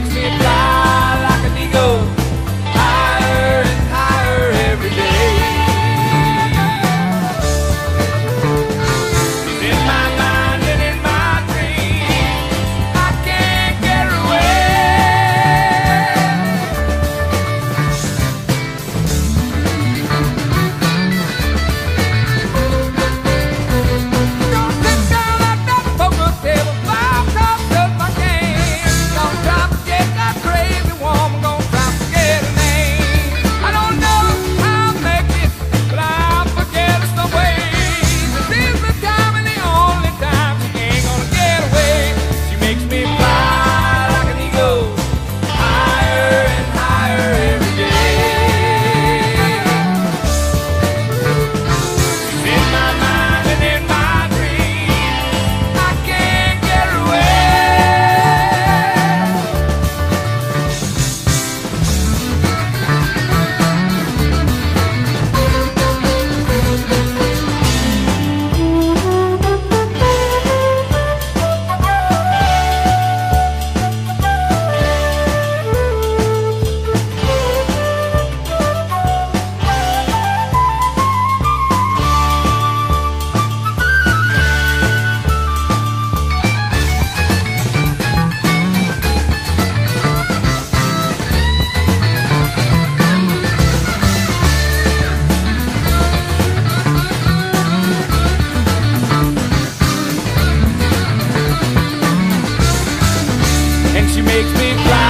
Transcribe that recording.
makes me she makes me cry.